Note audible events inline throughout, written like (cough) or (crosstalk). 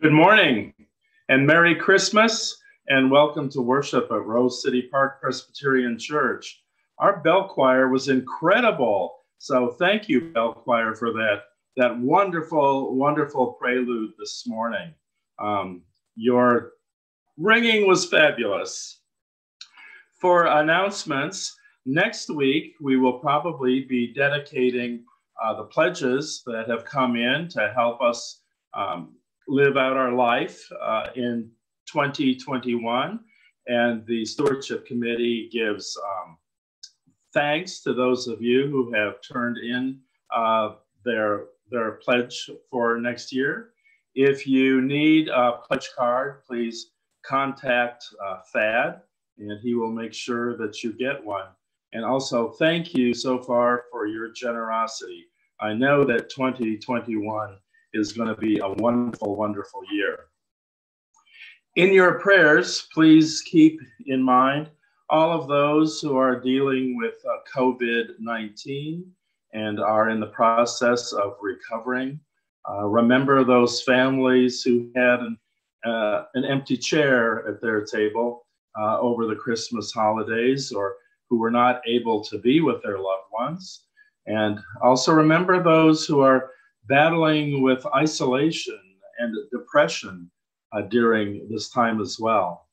Good morning and Merry Christmas and welcome to worship at Rose City Park Presbyterian Church. Our bell choir was incredible. So thank you, bell choir, for that, that wonderful, wonderful prelude this morning. Um, your ringing was fabulous. For announcements, next week we will probably be dedicating uh, the pledges that have come in to help us um, live out our life uh, in 2021. And the Stewardship Committee gives um, thanks to those of you who have turned in uh, their, their pledge for next year. If you need a pledge card, please contact uh, Thad and he will make sure that you get one. And also, thank you so far for your generosity. I know that 2021 is going to be a wonderful, wonderful year. In your prayers, please keep in mind all of those who are dealing with uh, COVID 19 and are in the process of recovering. Uh, remember those families who had an, uh, an empty chair at their table uh, over the Christmas holidays or who were not able to be with their loved ones. And also remember those who are battling with isolation and depression uh, during this time as well.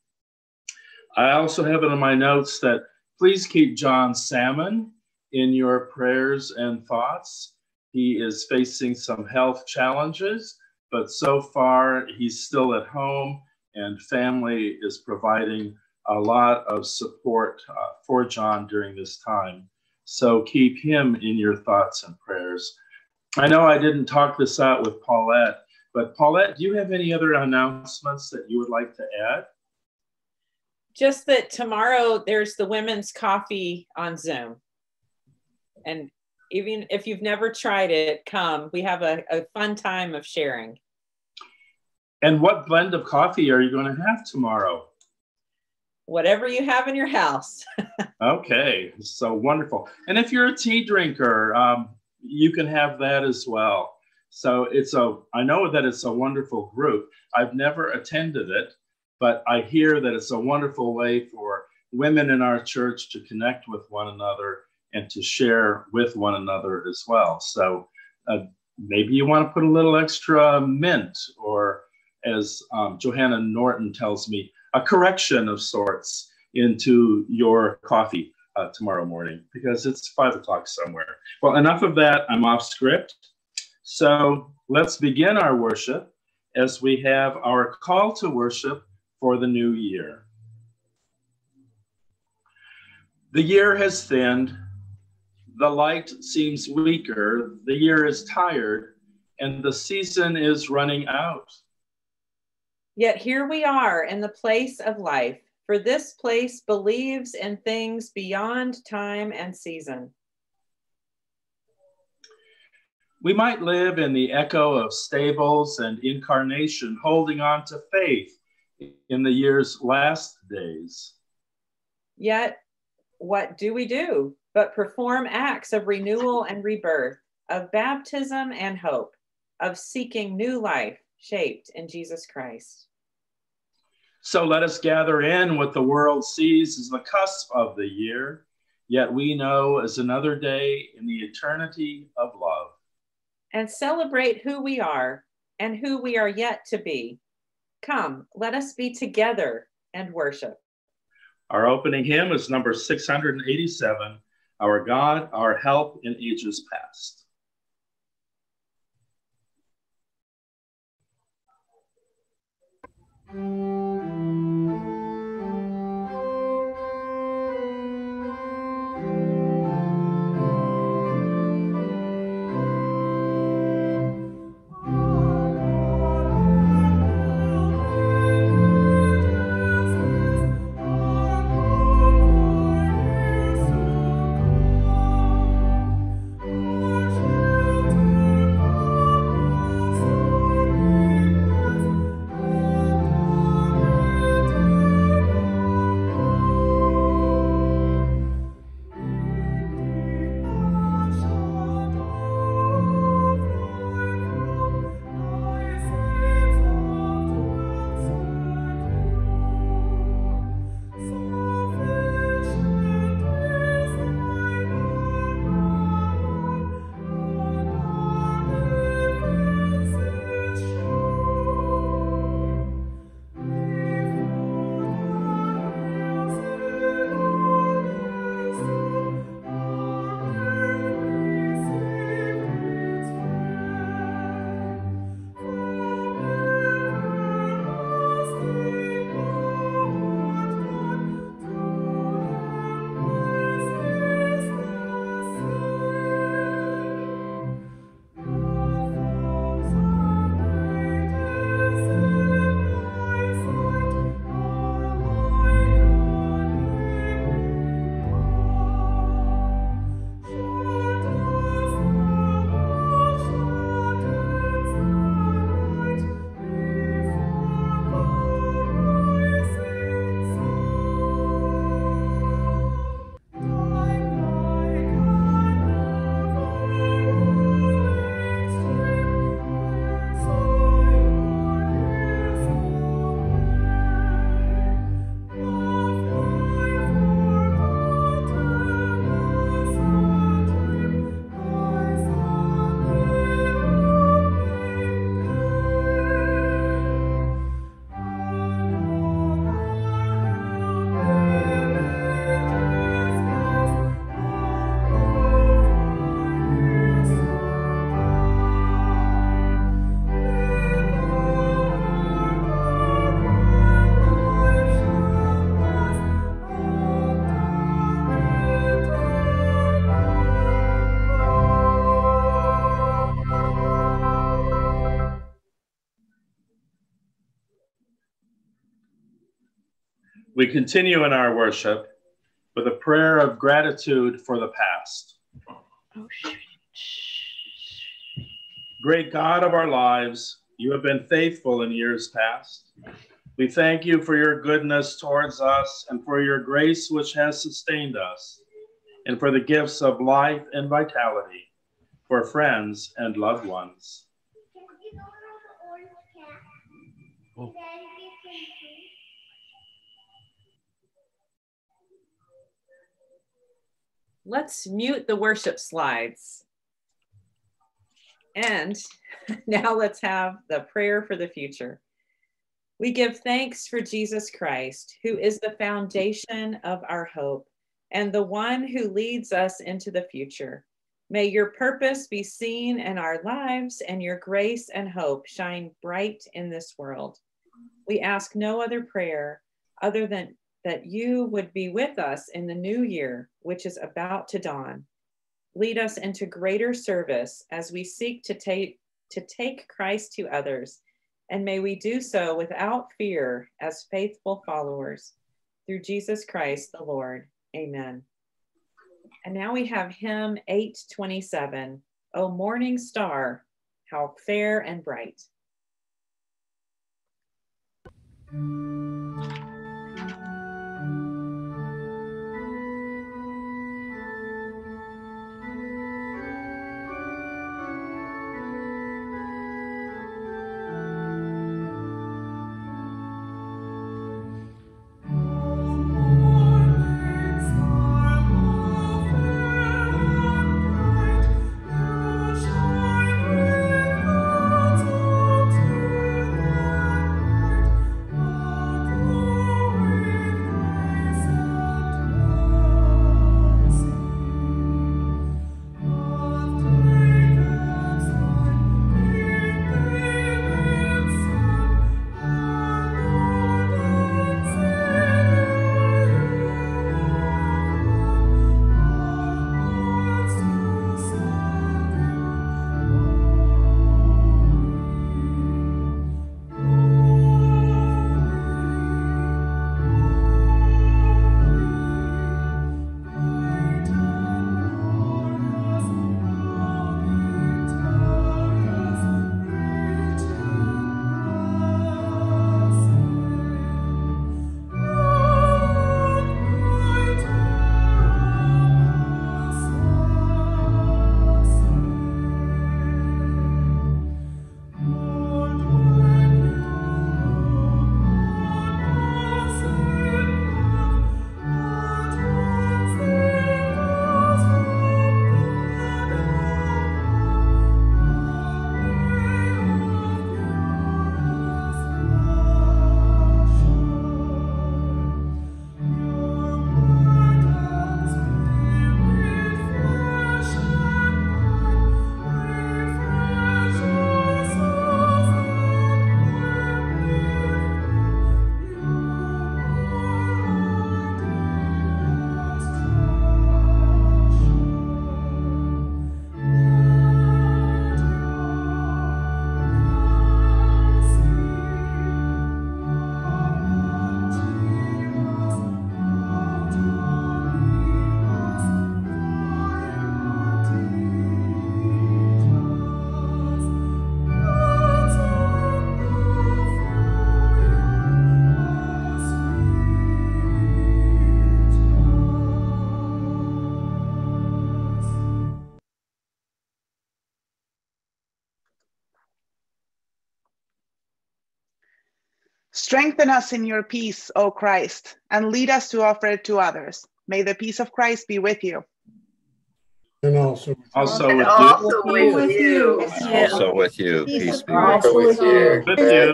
I also have it in my notes that please keep John Salmon in your prayers and thoughts. He is facing some health challenges, but so far he's still at home and family is providing a lot of support uh, for John during this time. So keep him in your thoughts and prayers. I know I didn't talk this out with Paulette, but Paulette, do you have any other announcements that you would like to add? Just that tomorrow there's the women's coffee on Zoom. And even if you've never tried it, come. We have a, a fun time of sharing. And what blend of coffee are you going to have tomorrow? Whatever you have in your house. (laughs) okay, so wonderful. And if you're a tea drinker, um, you can have that as well. So it's a, I know that it's a wonderful group. I've never attended it, but I hear that it's a wonderful way for women in our church to connect with one another and to share with one another as well. So uh, maybe you want to put a little extra mint or, as um, Johanna Norton tells me, a correction of sorts into your coffee uh, tomorrow morning because it's five o'clock somewhere. Well, enough of that. I'm off script. So let's begin our worship as we have our call to worship for the new year. The year has thinned, the light seems weaker, the year is tired, and the season is running out. Yet here we are in the place of life for this place believes in things beyond time and season. We might live in the echo of stables and incarnation, holding on to faith in the year's last days. Yet, what do we do but perform acts of renewal and rebirth, of baptism and hope, of seeking new life shaped in Jesus Christ? So let us gather in what the world sees as the cusp of the year, yet we know as another day in the eternity of love. And celebrate who we are and who we are yet to be. Come, let us be together and worship. Our opening hymn is number 687 Our God, Our Help in Ages Past. We continue in our worship with a prayer of gratitude for the past. Oh, Great God of our lives, you have been faithful in years past. We thank you for your goodness towards us and for your grace which has sustained us, and for the gifts of life and vitality for friends and loved ones. Let's mute the worship slides. And (laughs) now let's have the prayer for the future. We give thanks for Jesus Christ, who is the foundation of our hope and the one who leads us into the future. May your purpose be seen in our lives and your grace and hope shine bright in this world. We ask no other prayer other than that you would be with us in the new year, which is about to dawn. Lead us into greater service as we seek to take, to take Christ to others. And may we do so without fear as faithful followers. Through Jesus Christ the Lord. Amen. And now we have hymn 827, O morning star, how fair and bright. Strengthen us in your peace, O Christ, and lead us to offer it to others. May the peace of Christ be with you. And also, Also with you. Also with you. Also with you. Peace be Also with with you. With you.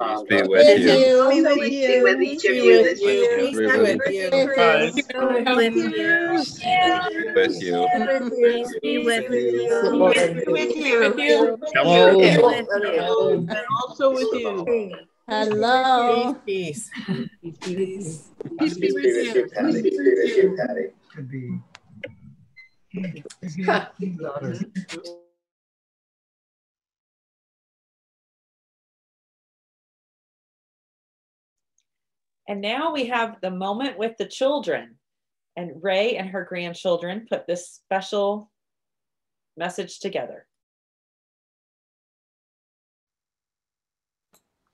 Peace be with you. With you. With each of you this year. Be with you. Bye. With you. With you. Be with you. With you. Oh. Also with you. Hello. Peace. Peace. Peace be with you. could be. And now we have the moment with the children. And Ray and her grandchildren put this special message together.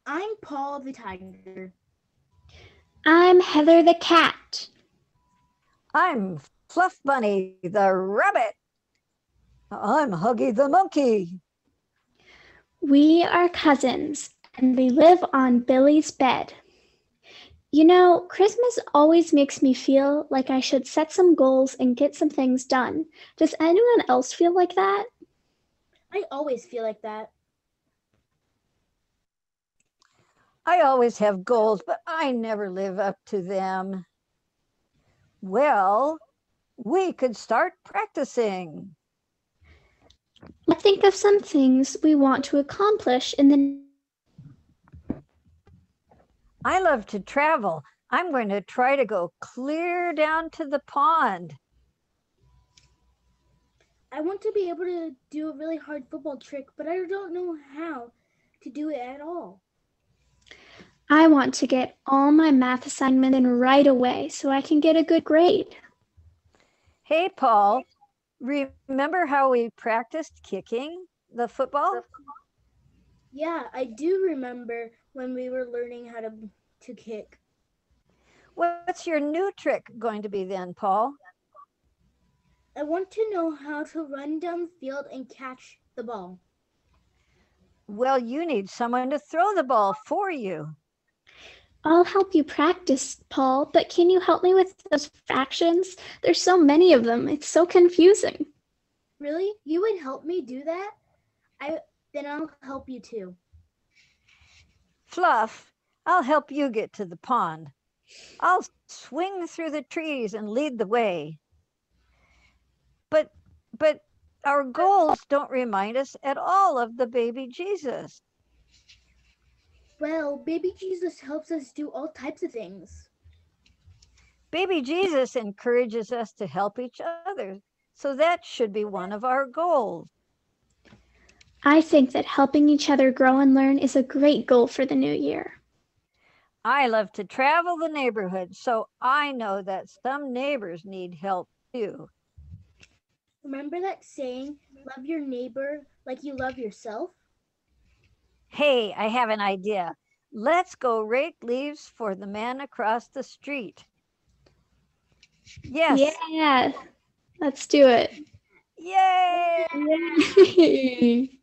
I'm Paul the tiger. I'm Heather the cat. I'm Fluff Bunny the rabbit. I'm Huggy the monkey. We are cousins and we live on Billy's bed. You know, Christmas always makes me feel like I should set some goals and get some things done. Does anyone else feel like that? I always feel like that. I always have goals, but I never live up to them. Well, we could start practicing. Let's think of some things we want to accomplish in the I love to travel. I'm going to try to go clear down to the pond. I want to be able to do a really hard football trick, but I don't know how to do it at all. I want to get all my math assignments in right away so I can get a good grade. Hey, Paul, remember how we practiced kicking the football? Yeah, I do remember when we were learning how to to kick. What's your new trick going to be then, Paul? I want to know how to run down the field and catch the ball. Well, you need someone to throw the ball for you. I'll help you practice, Paul, but can you help me with those fractions? There's so many of them. It's so confusing. Really? You would help me do that? I then I'll help you too. Fluff, I'll help you get to the pond. I'll swing through the trees and lead the way. But but our goals don't remind us at all of the baby Jesus. Well, baby Jesus helps us do all types of things. Baby Jesus encourages us to help each other. So that should be one of our goals. I think that helping each other grow and learn is a great goal for the new year. I love to travel the neighborhood, so I know that some neighbors need help too. Remember that saying, love your neighbor like you love yourself? Hey, I have an idea. Let's go rake leaves for the man across the street. Yes. Yeah. Let's do it. Yay! Yay. (laughs)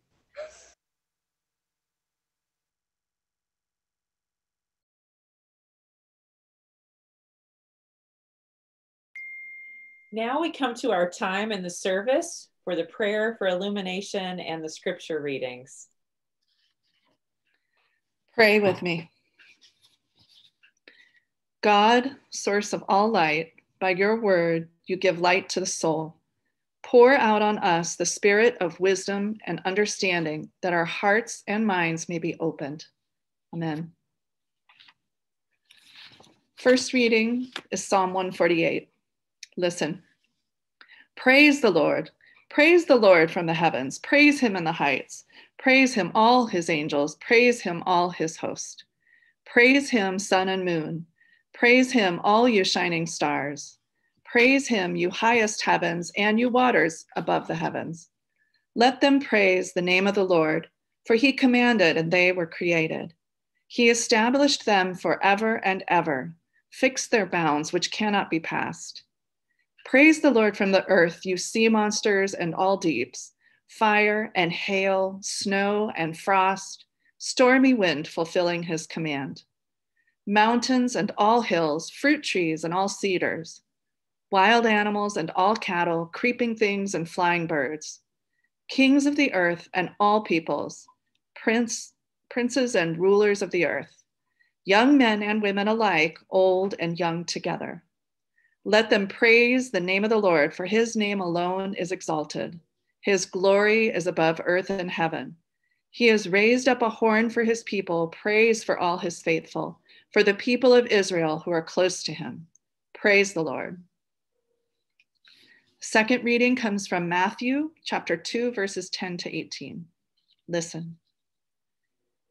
Now we come to our time in the service for the prayer for illumination and the scripture readings. Pray with me. God, source of all light, by your word you give light to the soul. Pour out on us the spirit of wisdom and understanding that our hearts and minds may be opened. Amen. First reading is Psalm 148. Listen. Praise the Lord. Praise the Lord from the heavens. Praise him in the heights. Praise him, all his angels. Praise him, all his host. Praise him, sun and moon. Praise him, all you shining stars. Praise him, you highest heavens and you waters above the heavens. Let them praise the name of the Lord, for he commanded and they were created. He established them forever and ever, fixed their bounds which cannot be passed. Praise the Lord from the earth, you sea monsters and all deeps, fire and hail, snow and frost, stormy wind fulfilling his command. Mountains and all hills, fruit trees and all cedars, wild animals and all cattle, creeping things and flying birds, kings of the earth and all peoples, prince, princes and rulers of the earth, young men and women alike, old and young together. Let them praise the name of the Lord, for his name alone is exalted. His glory is above earth and heaven. He has raised up a horn for his people, praise for all his faithful, for the people of Israel who are close to him. Praise the Lord. Second reading comes from Matthew chapter 2, verses 10 to 18. Listen.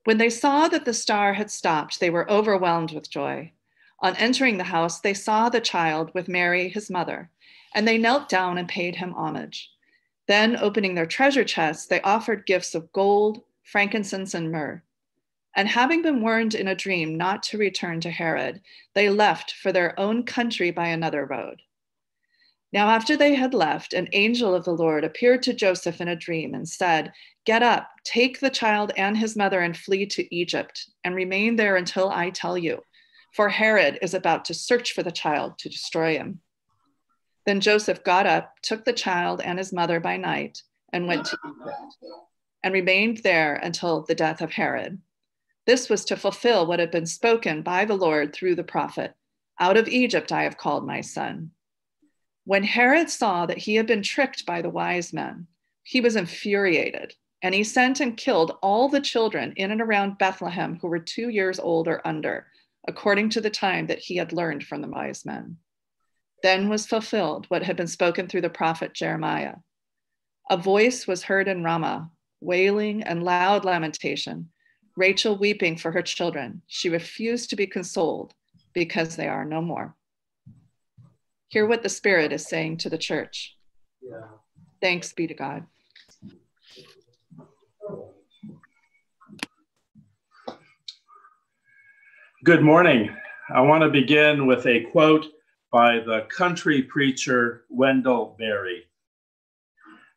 When they saw that the star had stopped, they were overwhelmed with joy. On entering the house, they saw the child with Mary, his mother, and they knelt down and paid him homage. Then, opening their treasure chests, they offered gifts of gold, frankincense, and myrrh. And having been warned in a dream not to return to Herod, they left for their own country by another road. Now, after they had left, an angel of the Lord appeared to Joseph in a dream and said, Get up, take the child and his mother, and flee to Egypt, and remain there until I tell you, for Herod is about to search for the child to destroy him. Then Joseph got up, took the child and his mother by night, and went to Egypt, and remained there until the death of Herod. This was to fulfill what had been spoken by the Lord through the prophet Out of Egypt I have called my son. When Herod saw that he had been tricked by the wise men, he was infuriated, and he sent and killed all the children in and around Bethlehem who were two years old or under, according to the time that he had learned from the wise men. Then was fulfilled what had been spoken through the prophet Jeremiah. A voice was heard in Ramah, wailing and loud lamentation, Rachel weeping for her children. She refused to be consoled because they are no more. Hear what the Spirit is saying to the church. Yeah. Thanks be to God. Good morning. I want to begin with a quote by the country preacher Wendell Berry.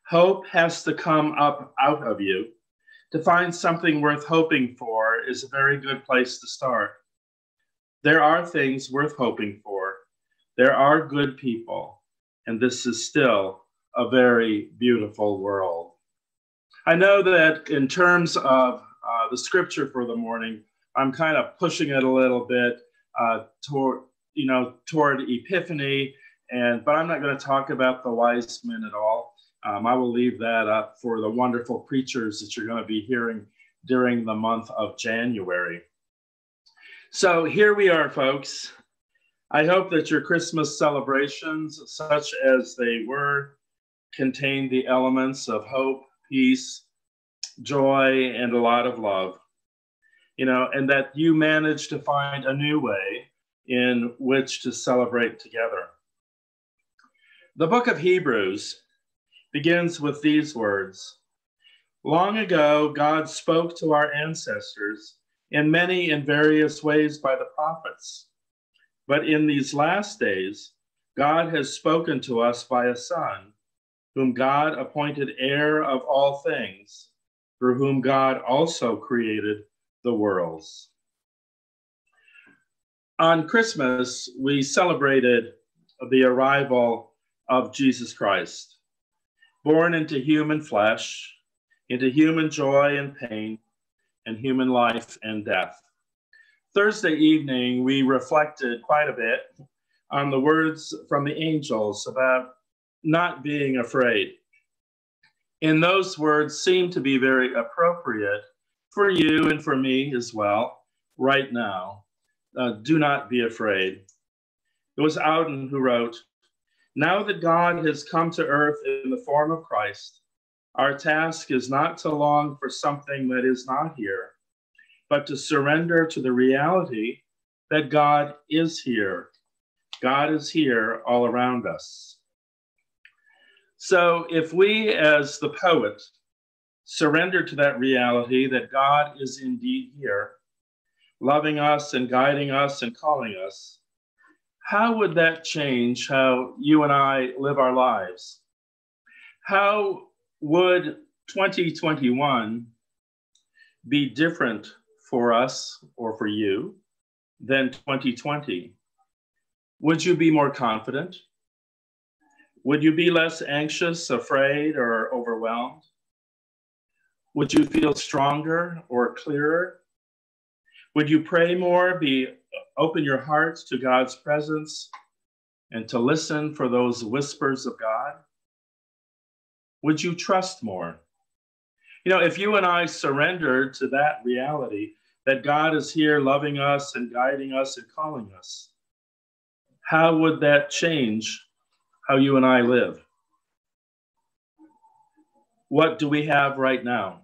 Hope has to come up out of you. To find something worth hoping for is a very good place to start. There are things worth hoping for. There are good people, and this is still a very beautiful world. I know that in terms of uh, the scripture for the morning, I'm kind of pushing it a little bit uh, toward, you know, toward Epiphany, and but I'm not going to talk about the wise men at all. Um, I will leave that up for the wonderful preachers that you're going to be hearing during the month of January. So here we are, folks. I hope that your Christmas celebrations, such as they were, contain the elements of hope, peace, joy, and a lot of love. You know, and that you manage to find a new way in which to celebrate together. The book of Hebrews begins with these words Long ago, God spoke to our ancestors in many and various ways by the prophets. But in these last days, God has spoken to us by a Son, whom God appointed heir of all things, through whom God also created the worlds. On Christmas, we celebrated the arrival of Jesus Christ, born into human flesh, into human joy and pain, and human life and death. Thursday evening, we reflected quite a bit on the words from the angels about not being afraid. And those words seem to be very appropriate for you and for me as well right now. Uh, do not be afraid. It was Auden who wrote, Now that God has come to earth in the form of Christ, our task is not to long for something that is not here, but to surrender to the reality that God is here. God is here all around us. So if we, as the poet, surrender to that reality that God is indeed here, loving us and guiding us and calling us, how would that change how you and I live our lives? How would 2021 be different for us or for you than 2020? Would you be more confident? Would you be less anxious, afraid, or overwhelmed? Would you feel stronger or clearer? Would you pray more, be uh, open your hearts to God's presence and to listen for those whispers of God? Would you trust more? You know, if you and I surrendered to that reality that God is here loving us and guiding us and calling us, how would that change how you and I live? What do we have right now?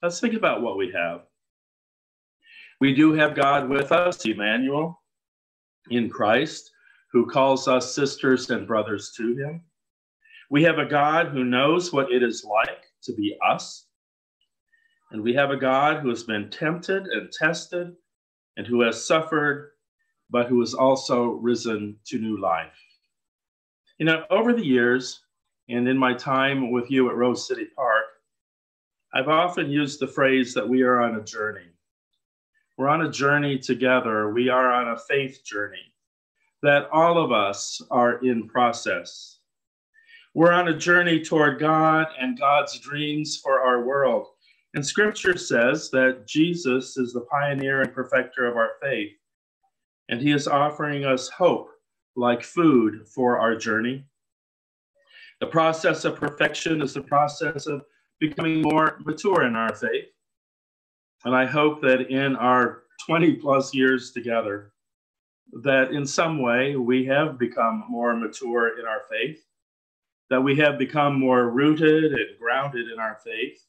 Let's think about what we have. We do have God with us, Emmanuel. in Christ who calls us sisters and brothers to him. We have a God who knows what it is like to be us. And we have a God who has been tempted and tested and who has suffered, but who has also risen to new life. You know, over the years, and in my time with you at Rose City Park, I've often used the phrase that we are on a journey. We're on a journey together. We are on a faith journey, that all of us are in process. We're on a journey toward God and God's dreams for our world. And scripture says that Jesus is the pioneer and perfecter of our faith, and he is offering us hope like food for our journey. The process of perfection is the process of becoming more mature in our faith. And I hope that in our 20 plus years together, that in some way we have become more mature in our faith, that we have become more rooted and grounded in our faith,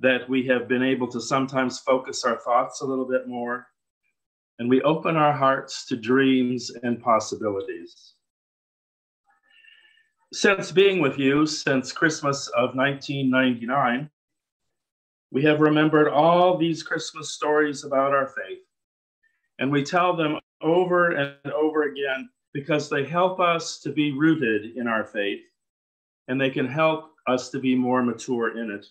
that we have been able to sometimes focus our thoughts a little bit more, and we open our hearts to dreams and possibilities. Since being with you since Christmas of 1999, we have remembered all these Christmas stories about our faith, and we tell them over and over again because they help us to be rooted in our faith and they can help us to be more mature in it.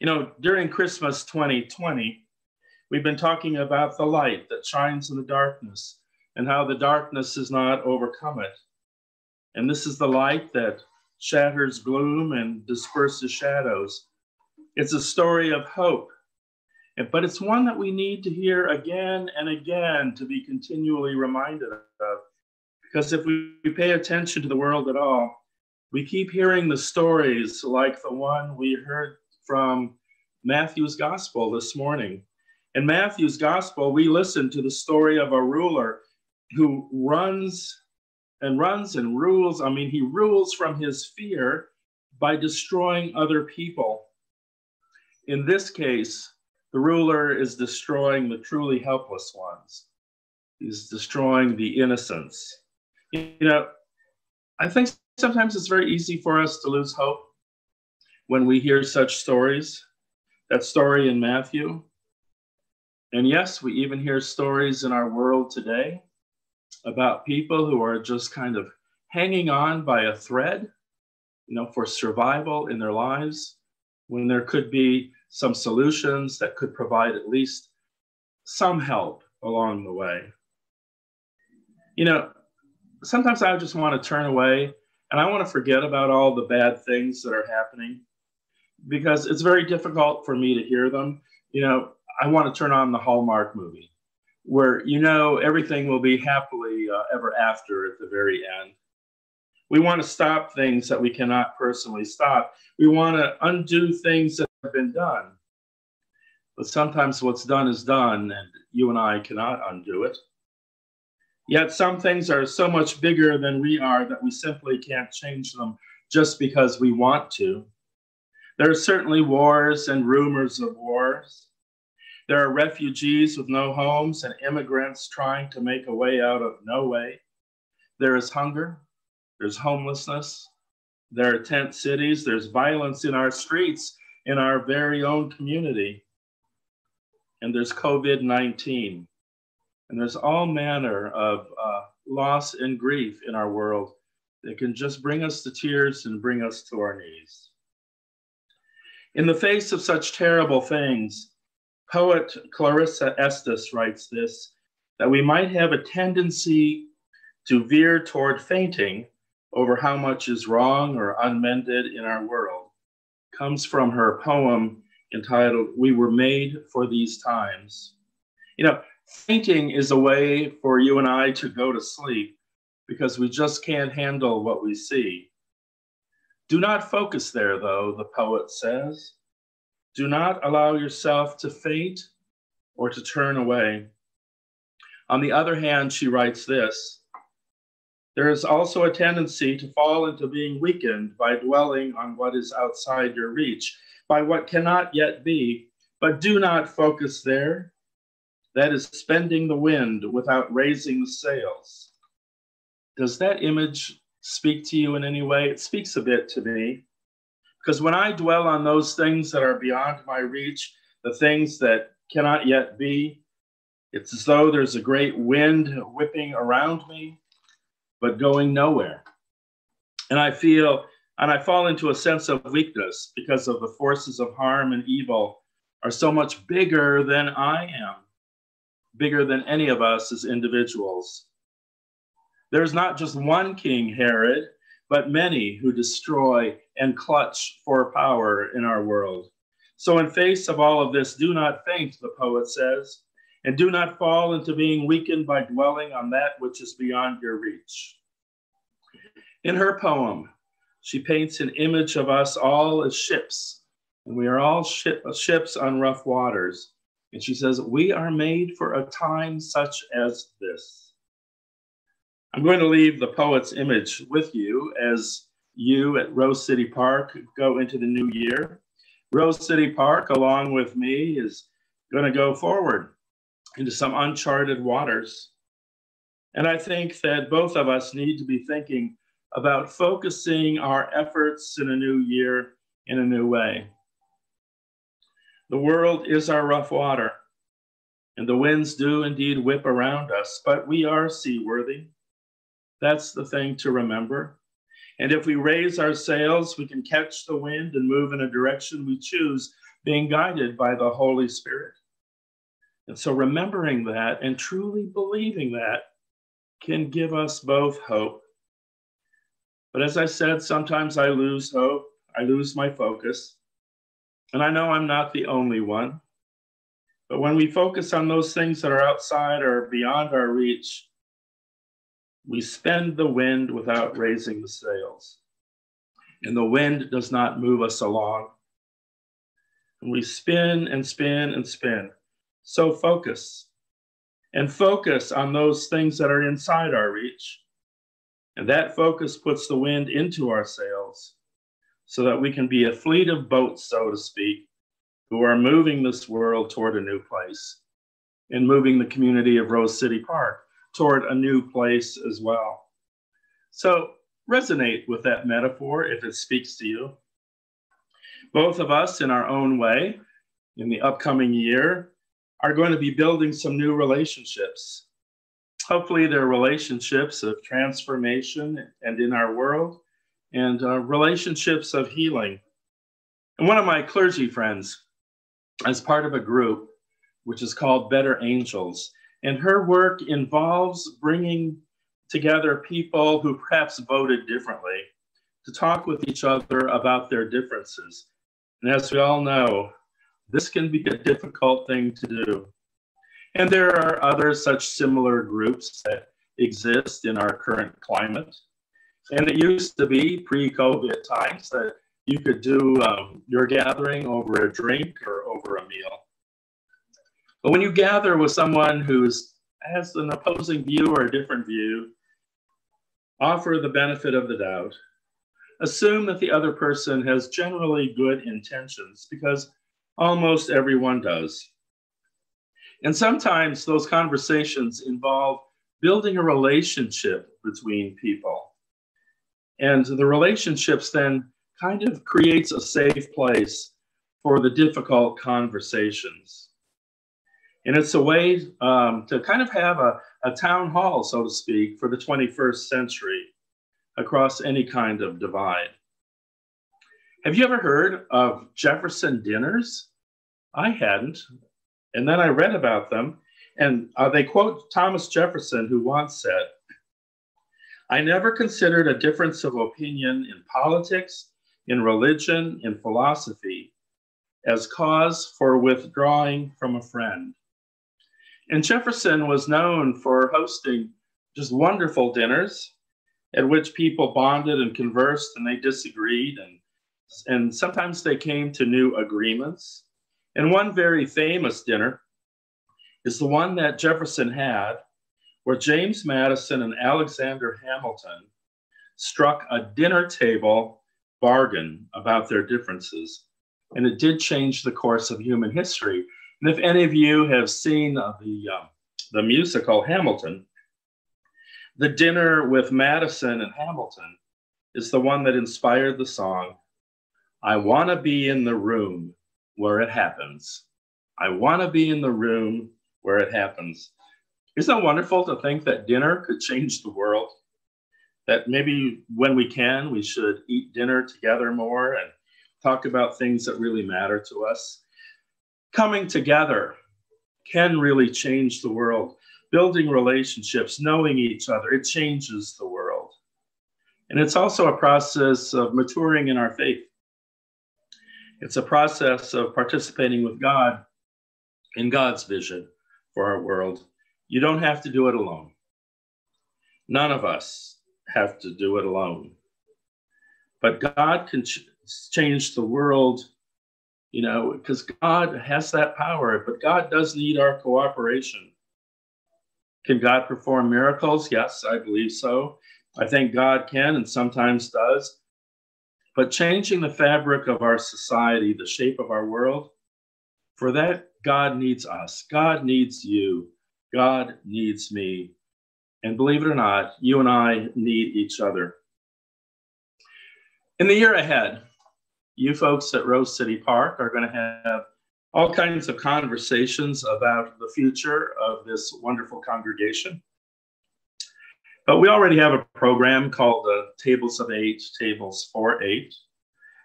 You know, during Christmas 2020, we've been talking about the light that shines in the darkness and how the darkness has not overcome it. And this is the light that shatters gloom and disperses shadows. It's a story of hope, but it's one that we need to hear again and again to be continually reminded of. Because if we pay attention to the world at all, we keep hearing the stories like the one we heard from Matthew's gospel this morning. In Matthew's gospel, we listen to the story of a ruler who runs and runs and rules. I mean, he rules from his fear by destroying other people. In this case, the ruler is destroying the truly helpless ones. He's destroying the innocents. You know, I think sometimes it's very easy for us to lose hope when we hear such stories. That story in Matthew. And yes, we even hear stories in our world today about people who are just kind of hanging on by a thread, you know, for survival in their lives, when there could be some solutions that could provide at least some help along the way. You know, sometimes I just want to turn away and I want to forget about all the bad things that are happening because it's very difficult for me to hear them. You know, I want to turn on the Hallmark movie where you know everything will be happily uh, ever after at the very end. We want to stop things that we cannot personally stop. We want to undo things that been done. But sometimes what's done is done, and you and I cannot undo it. Yet some things are so much bigger than we are that we simply can't change them just because we want to. There are certainly wars and rumors of wars. There are refugees with no homes and immigrants trying to make a way out of no way. There is hunger, there's homelessness, there are tent cities, there's violence in our streets, in our very own community. And there's COVID 19. And there's all manner of uh, loss and grief in our world that can just bring us to tears and bring us to our knees. In the face of such terrible things, Poet Clarissa Estes writes this that we might have a tendency to veer toward fainting over how much is wrong or unmended in our world comes from her poem entitled We Were Made for These Times. You know, fainting is a way for you and I to go to sleep because we just can't handle what we see. Do not focus there, though, the poet says. Do not allow yourself to faint or to turn away. On the other hand, she writes this there is also a tendency to fall into being weakened by dwelling on what is outside your reach, by what cannot yet be. But do not focus there. that is spending the wind without raising the sails. Does that image speak to you in any way? It speaks a bit to me. Because when I dwell on those things that are beyond my reach, the things that cannot yet be, it's as though there's a great wind whipping around me, but going nowhere. And I feel, and I fall into a sense of weakness because of the forces of harm and evil are so much bigger than I am, bigger than any of us as individuals. There's not just one King Herod, but many who destroy and clutch for power in our world. So, in face of all of this, do not faint, the poet says, and do not fall into being weakened by dwelling on that which is beyond your reach. In her poem, she paints an image of us all as ships, and we are all ship, ships on rough waters. And she says, We are made for a time such as this. I'm going to leave the poet's image with you as you at Rose City Park go into the new year. Rose City Park, along with me, is going to go forward into some uncharted waters. And I think that both of us need to be thinking about focusing our efforts in a new year in a new way. The world is our rough water, and the winds do indeed whip around us, but we are seaworthy. That's the thing to remember. And if we raise our sails, we can catch the wind and move in a direction we choose, being guided by the Holy Spirit. And so, remembering that and truly believing that can give us both hope. But as I said, sometimes I lose hope, I lose my focus. And I know I'm not the only one. But when we focus on those things that are outside or beyond our reach, we spend the wind without raising the sails. And the wind does not move us along. And we spin and spin and spin. So focus and focus on those things that are inside our reach. And that focus puts the wind into our sails so that we can be a fleet of boats, so to speak, who are moving this world toward a new place and moving the community of Rose City Park toward a new place as well. So resonate with that metaphor if it speaks to you. Both of us, in our own way, in the upcoming year, are going to be building some new relationships. Hopefully, they're relationships of transformation and in our world, and uh, relationships of healing. And one of my clergy friends, as part of a group which is called Better Angels, and her work involves bringing together people who perhaps voted differently to talk with each other about their differences. And as we all know, this can be a difficult thing to do. And there are other such similar groups that exist in our current climate. And it used to be pre COVID times that you could do um, your gathering over a drink or over a meal. But when you gather with someone who's has an opposing view or a different view, offer the benefit of the doubt. Assume that the other person has generally good intentions because almost everyone does. And sometimes those conversations involve building a relationship between people. And the relationships then kind of creates a safe place for the difficult conversations. And it's a way um, to kind of have a, a town hall, so to speak, for the 21st century across any kind of divide. Have you ever heard of Jefferson dinners? I hadn't. And then I read about them, and uh, they quote Thomas Jefferson, who once said, I never considered a difference of opinion in politics, in religion, in philosophy as cause for withdrawing from a friend. And Jefferson was known for hosting just wonderful dinners at which people bonded and conversed and they disagreed and and sometimes they came to new agreements. And one very famous dinner is the one that Jefferson had where James Madison and Alexander Hamilton struck a dinner table bargain about their differences. And it did change the course of human history And if any of you have seen the, uh, the musical Hamilton, the dinner with Madison and Hamilton is the one that inspired the song, I Want to Be in the Room Where It Happens. I want to be in the room where it happens. Isn't it wonderful to think that dinner could change the world? That maybe when we can, we should eat dinner together more and talk about things that really matter to us. Coming together can really change the world. Building relationships, knowing each other, it changes the world. And it's also a process of maturing in our faith. It's a process of participating with God in God's vision for our world. You don't have to do it alone. None of us have to do it alone. But God can ch- change the world, you know, because God has that power, but God does need our cooperation. Can God perform miracles? Yes, I believe so. I think God can and sometimes does. But changing the fabric of our society, the shape of our world, for that, God needs us. God needs you. God needs me. And believe it or not, you and I need each other. In the year ahead, you folks at Rose City Park are going to have all kinds of conversations about the future of this wonderful congregation. But we already have a program called the Tables of Eight, Tables for Eight.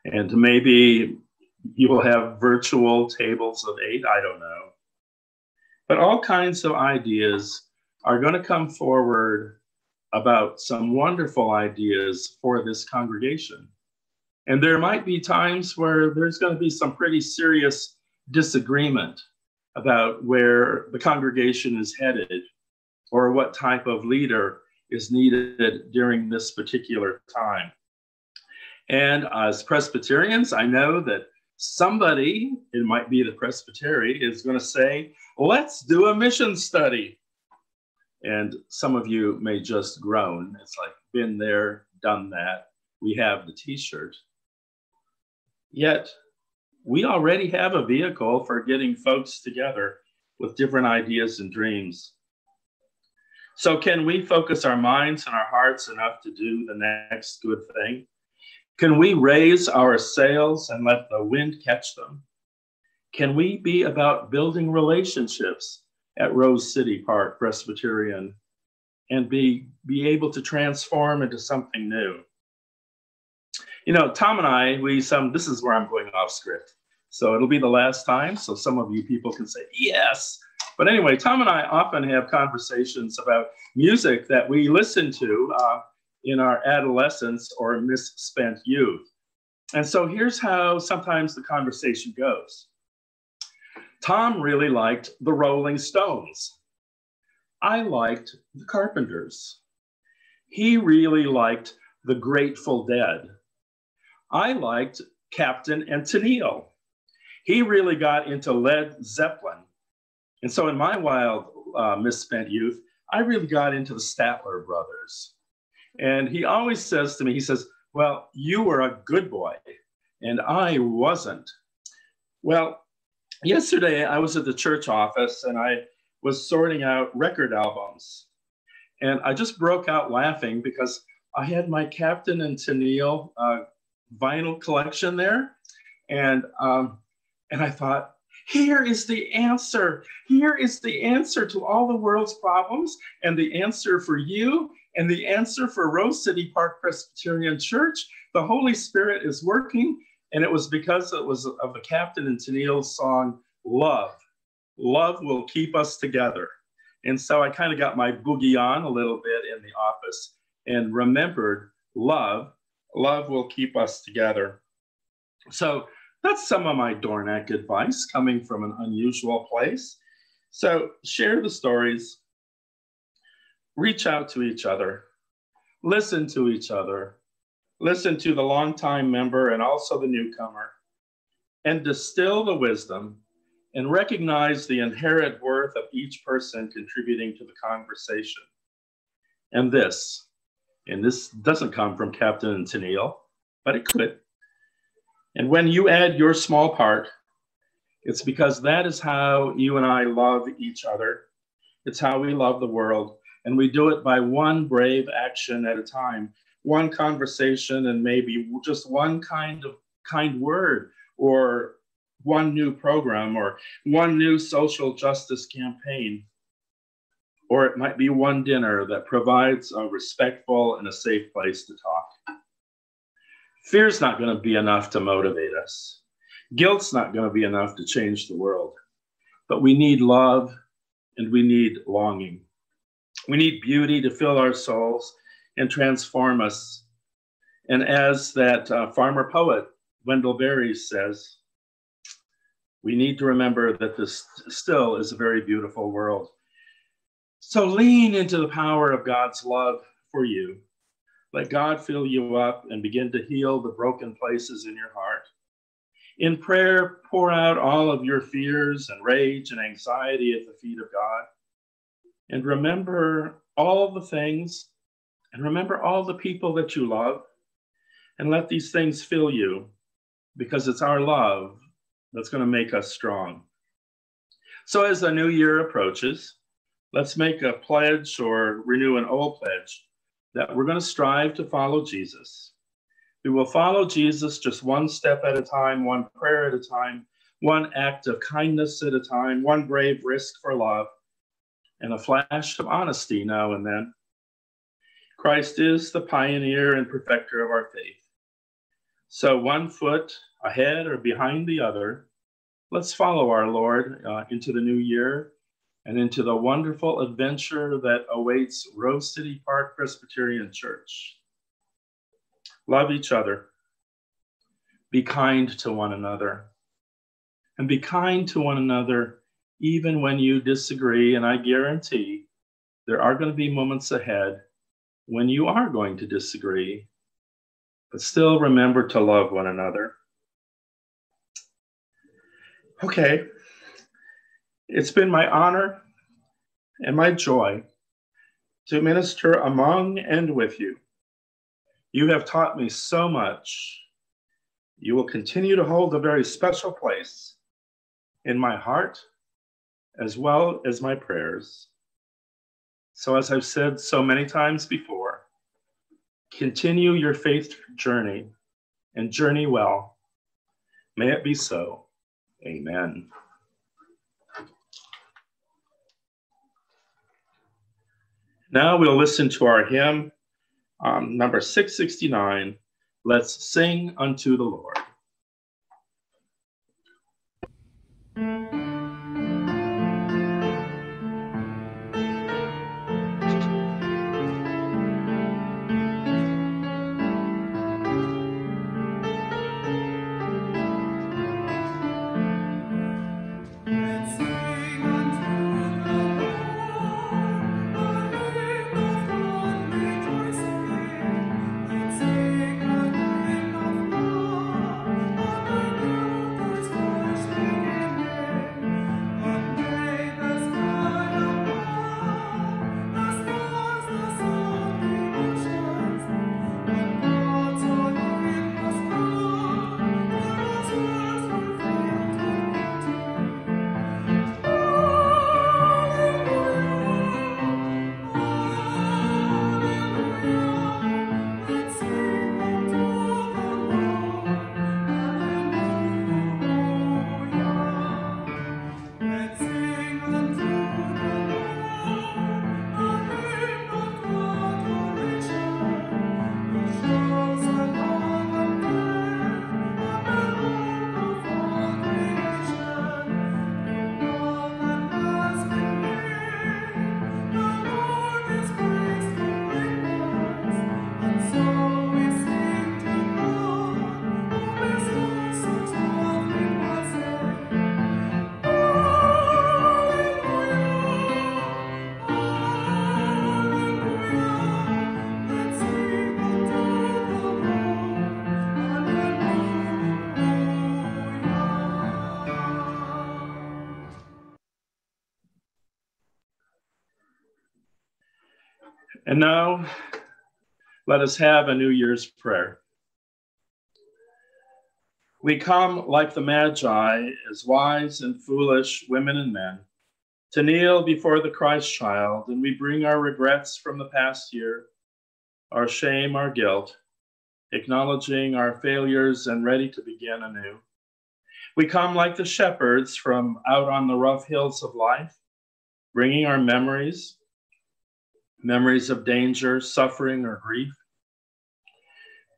And maybe you will have virtual tables of eight, I don't know. But all kinds of ideas are going to come forward about some wonderful ideas for this congregation. And there might be times where there's going to be some pretty serious disagreement about where the congregation is headed or what type of leader is needed during this particular time. And as Presbyterians, I know that somebody, it might be the presbytery, is going to say, let's do a mission study. And some of you may just groan. It's like, been there, done that. We have the t shirt. Yet, we already have a vehicle for getting folks together with different ideas and dreams. So, can we focus our minds and our hearts enough to do the next good thing? Can we raise our sails and let the wind catch them? Can we be about building relationships at Rose City Park Presbyterian and be, be able to transform into something new? You know, Tom and I, we some, this is where I'm going off script. So it'll be the last time. So some of you people can say, yes. But anyway, Tom and I often have conversations about music that we listen to. Uh, in our adolescence or misspent youth. And so here's how sometimes the conversation goes Tom really liked the Rolling Stones. I liked the Carpenters. He really liked the Grateful Dead. I liked Captain and Tennille. He really got into Led Zeppelin. And so in my wild uh, misspent youth, I really got into the Statler brothers. And he always says to me, he says, Well, you were a good boy, and I wasn't. Well, yesterday I was at the church office and I was sorting out record albums. And I just broke out laughing because I had my Captain and Tennille uh, vinyl collection there. And, um, and I thought, here is the answer. Here is the answer to all the world's problems and the answer for you and the answer for Rose City Park Presbyterian Church, the Holy Spirit is working. And it was because it was of the Captain and Tennille's song, Love. Love will keep us together. And so I kind of got my boogie on a little bit in the office and remembered love. Love will keep us together. So that's some of my Dornack advice coming from an unusual place. So share the stories, reach out to each other, listen to each other, listen to the longtime member and also the newcomer, and distill the wisdom and recognize the inherent worth of each person contributing to the conversation. And this, and this doesn't come from Captain Tennille, but it could. And when you add your small part, It's because that is how you and I love each other. It's how we love the world. And we do it by one brave action at a time, one conversation, and maybe just one kind of kind word, or one new program, or one new social justice campaign. Or it might be one dinner that provides a respectful and a safe place to talk. Fear's not going to be enough to motivate us. Guilt's not going to be enough to change the world. But we need love and we need longing. We need beauty to fill our souls and transform us. And as that uh, farmer poet, Wendell Berry, says, we need to remember that this still is a very beautiful world. So lean into the power of God's love for you. Let God fill you up and begin to heal the broken places in your heart. In prayer, pour out all of your fears and rage and anxiety at the feet of God. And remember all the things and remember all the people that you love. And let these things fill you because it's our love that's going to make us strong. So, as the new year approaches, let's make a pledge or renew an old pledge that we're going to strive to follow Jesus we will follow Jesus just one step at a time, one prayer at a time, one act of kindness at a time, one brave risk for love, and a flash of honesty now and then. Christ is the pioneer and perfecter of our faith. So, one foot ahead or behind the other, let's follow our Lord uh, into the new year and into the wonderful adventure that awaits Rose City Park Presbyterian Church. Love each other. Be kind to one another. And be kind to one another even when you disagree. And I guarantee there are going to be moments ahead when you are going to disagree. But still remember to love one another. Okay. It's been my honor and my joy to minister among and with you. You have taught me so much. You will continue to hold a very special place in my heart as well as my prayers. So, as I've said so many times before, continue your faith journey and journey well. May it be so. Amen. Now we'll listen to our hymn um, number 669, let's sing unto the Lord. And now let us have a New Year's prayer. We come like the Magi, as wise and foolish women and men, to kneel before the Christ child, and we bring our regrets from the past year, our shame, our guilt, acknowledging our failures and ready to begin anew. We come like the shepherds from out on the rough hills of life, bringing our memories, memories of danger, suffering, or grief,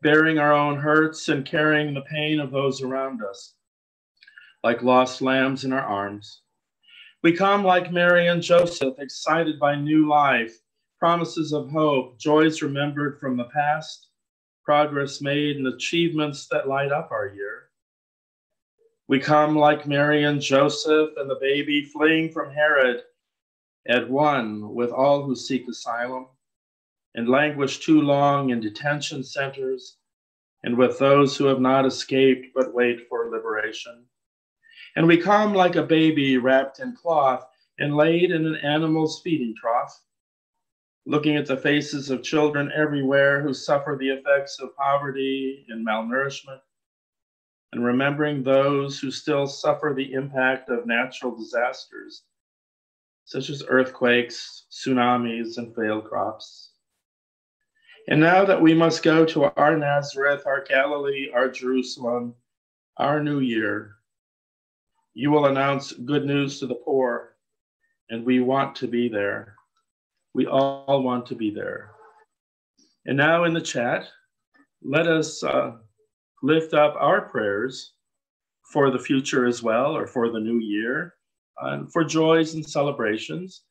bearing our own hurts and carrying the pain of those around us, like lost lambs in our arms. We come like Mary and Joseph, excited by new life, promises of hope, joys remembered from the past, progress made, and achievements that light up our year. We come like Mary and Joseph and the baby fleeing from Herod at one with all who seek asylum and languish too long in detention centers and with those who have not escaped but wait for liberation. And we come like a baby wrapped in cloth and laid in an animal's feeding trough, looking at the faces of children everywhere who suffer the effects of poverty and malnourishment and remembering those who still suffer the impact of natural disasters, such as earthquakes, tsunamis, and failed crops. And now that we must go to our Nazareth, our Galilee, our Jerusalem, our new year, you will announce good news to the poor, and we want to be there. We all want to be there. And now in the chat, let us uh, lift up our prayers for the future as well, or for the new year, and for joys and celebrations.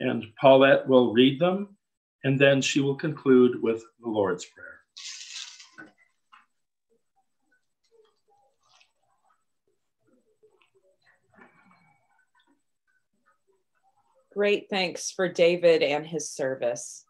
And Paulette will read them, and then she will conclude with the Lord's Prayer. Great thanks for David and his service.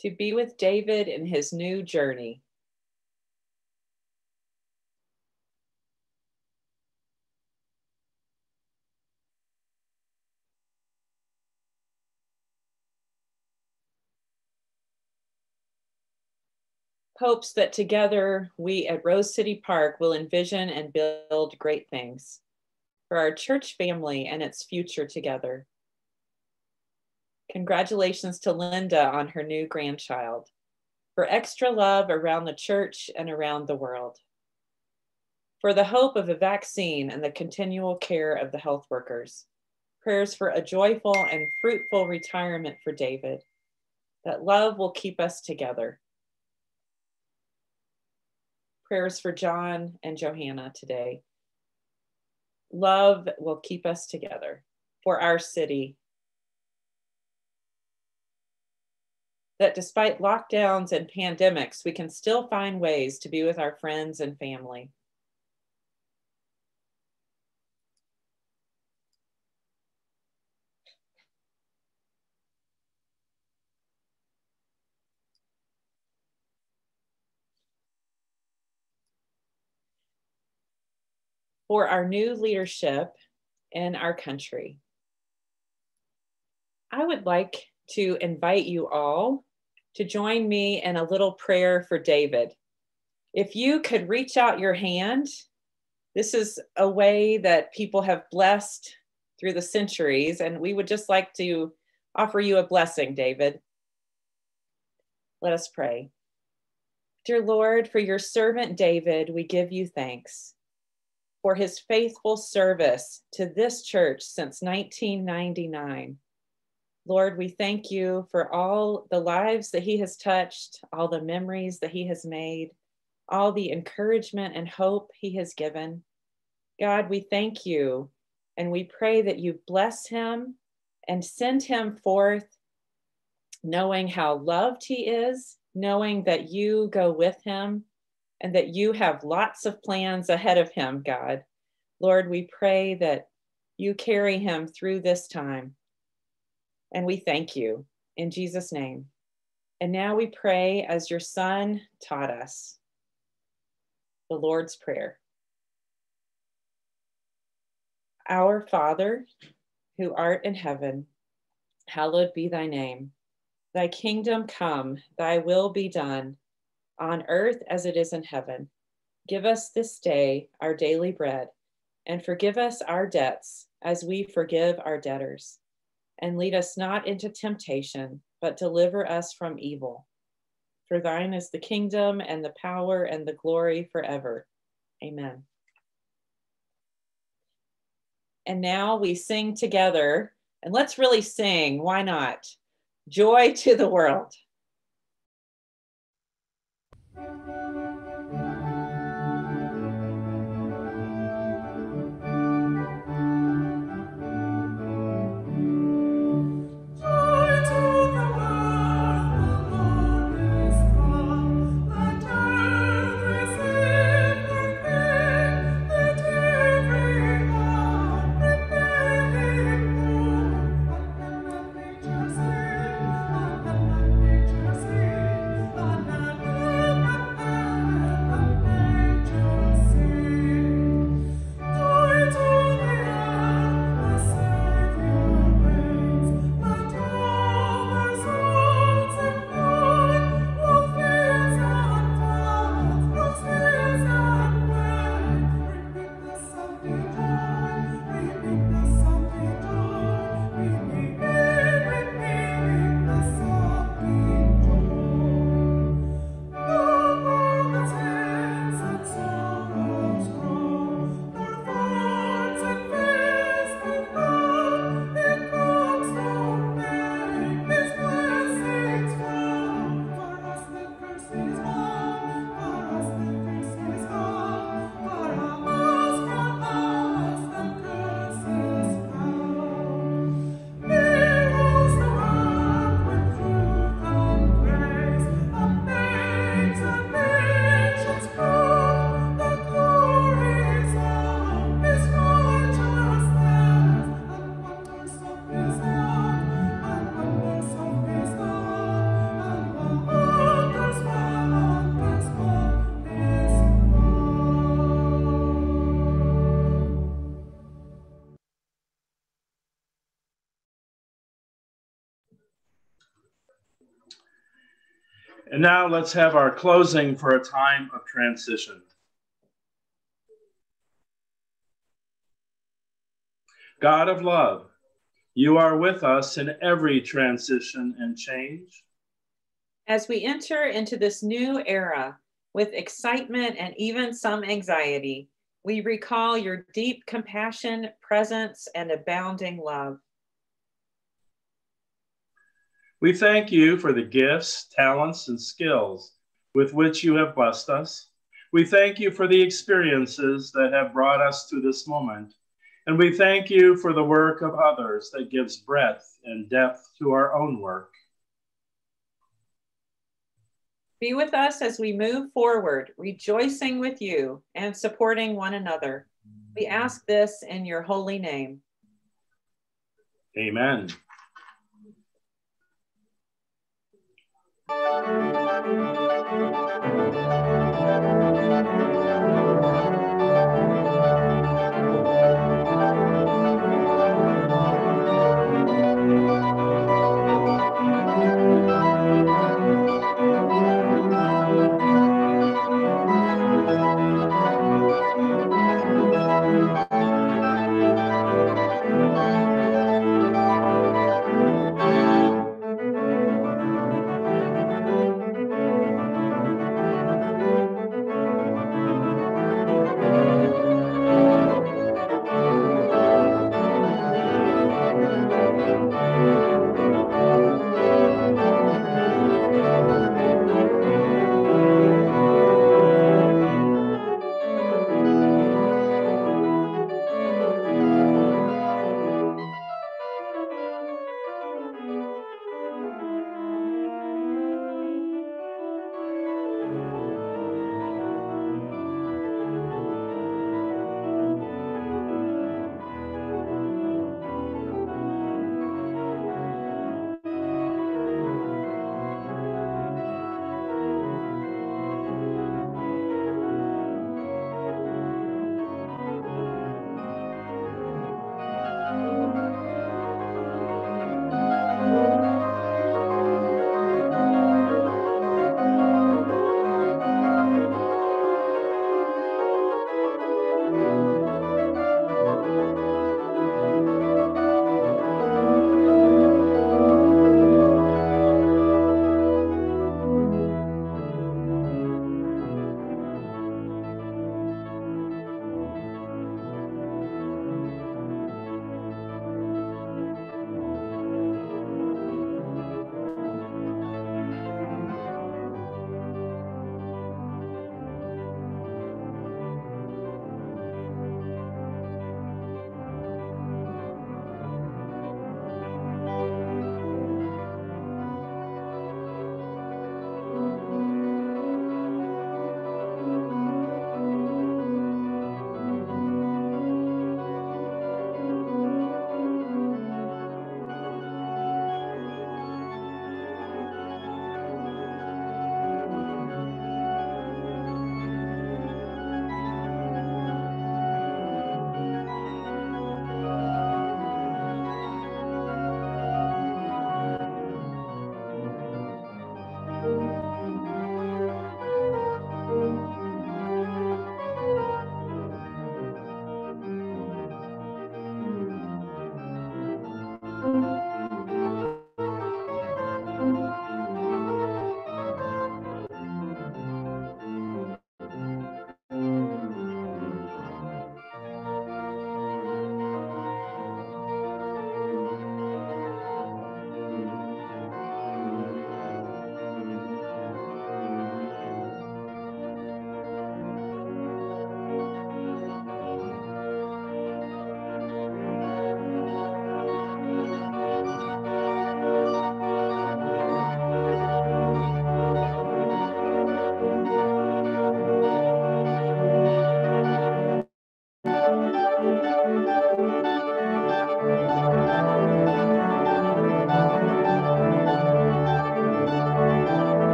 To be with David in his new journey. Hopes that together we at Rose City Park will envision and build great things for our church family and its future together. Congratulations to Linda on her new grandchild. For extra love around the church and around the world. For the hope of a vaccine and the continual care of the health workers. Prayers for a joyful and fruitful retirement for David. That love will keep us together. Prayers for John and Johanna today. Love will keep us together for our city that despite lockdowns and pandemics, we can still find ways to be with our friends and family. For our new leadership in our country. I would like to invite you all to join me in a little prayer for David. If you could reach out your hand, this is a way that people have blessed through the centuries, and we would just like to offer you a blessing, David. Let us pray. Dear Lord, for your servant David, we give you thanks for his faithful service to this church since 1999. Lord, we thank you for all the lives that he has touched, all the memories that he has made, all the encouragement and hope he has given. God, we thank you and we pray that you bless him and send him forth knowing how loved he is, knowing that you go with him and that you have lots of plans ahead of him, God. Lord, we pray that you carry him through this time. And we thank you in Jesus' name. And now we pray as your Son taught us the Lord's Prayer. Our Father, who art in heaven, hallowed be thy name. Thy kingdom come, thy will be done, on earth as it is in heaven. Give us this day our daily bread, and forgive us our debts as we forgive our debtors. And lead us not into temptation, but deliver us from evil. For thine is the kingdom and the power and the glory forever. Amen. And now we sing together, and let's really sing. Why not? Joy to the world. And now let's have our closing for a time of transition. God of love, you are with us in every transition and change. As we enter into this new era with excitement and even some anxiety, we recall your deep compassion, presence, and abounding love. We thank you for the gifts, talents, and skills with which you have blessed us. We thank you for the experiences that have brought us to this moment. And we thank you for the work of others that gives breadth and depth to our own work. Be with us as we move forward, rejoicing with you and supporting one another. We ask this in your holy name. Amen. Thank you.